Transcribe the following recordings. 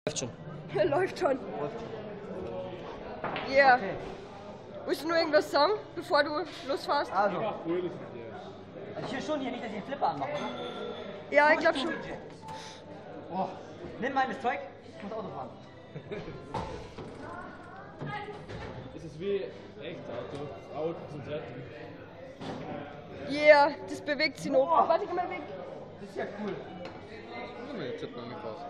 Läuft schon. Läuft schon. Yeah. Willst du nur irgendwas sagen, bevor du losfährst? Also. also hier schon, hier nicht, dass ich den Flipper anmache? Ja, ich glaube schon. Oh. Nimm mal das Zeug, ich muss Auto fahren. Es ist wie echt Auto, das Auto zum Retten. Yeah, das bewegt sich noch. Oh. Warte, geh mal weg. Das ist ja cool. Jetzt hat man angepasst.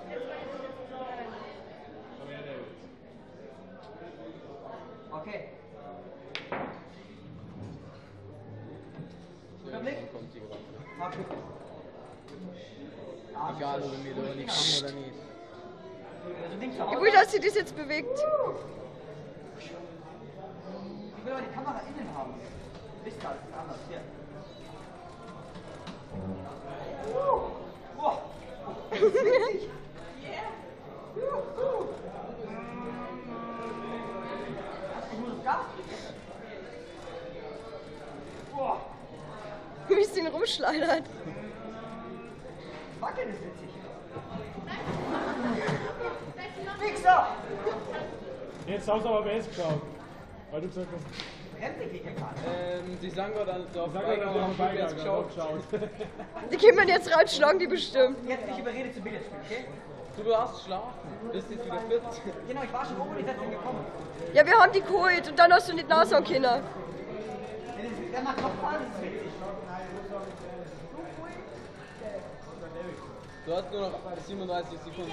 Okay. Guter Blick. Kommt sie gerade. Mach gut. Ah, Egal, ob wir da nicht haben oder nicht. Also Ich will, dass sich das jetzt bewegt. Ich will aber die Kamera innen haben. Wisst ihr, das ist anders. Hier. Uh. Oh. Das ist witzig. Juhu. Ich muss das Gas drücken. Boah. Ihn rumschleudert. Wackeln ist witzig. Wichser! Jetzt hast du aber bei geschaut. Weil du gesagt hast. Ähm, die sagen gerade an der sag mal, Freigang, dass haben du wir Beigang jetzt geschaut. geschaut. Die können wir jetzt rausschlagen, die bestimmt. Jetzt nicht überredet zum Billardspiel, okay? Du darfst schlafen. Bist jetzt wieder fit. Genau, ich war schon oben und ich bin gekommen. Ja, wir haben die geholt und dann hast du nicht nachsagen können. Der macht noch Fahren, ist es witzig. Du hast nur noch 37 Sekunden.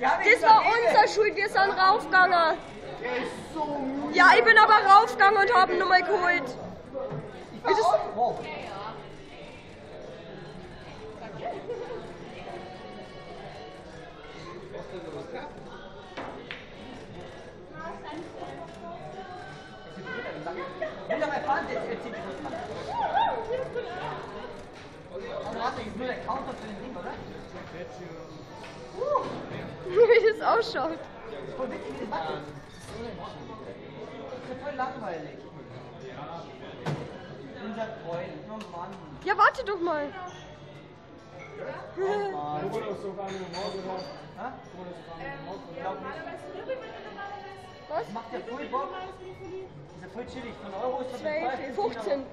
Ja, Das war unser Schuld, wir sind raufgegangen. Ja, ich bin aber raufgegangen und hab ihn nochmal geholt. Wie Will doch erfahren, jetzt erzählt das mal. Also warte, ist nur der Counter für den Ding, oder? Wie das ausschaut. Voll witzig, wie das wackelt. Das ist ja voll langweilig. Unser Freund, oh Mann. Ja, warte doch mal. Du wurdest sogar in den Morgen oder? Hä? Ich glaub nicht. Was? Macht ja voll Bock. Ist ja voll chillig. Von Euro ist das Zwei, 15.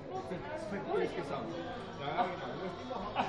Das ist voll cool. Ja, genau.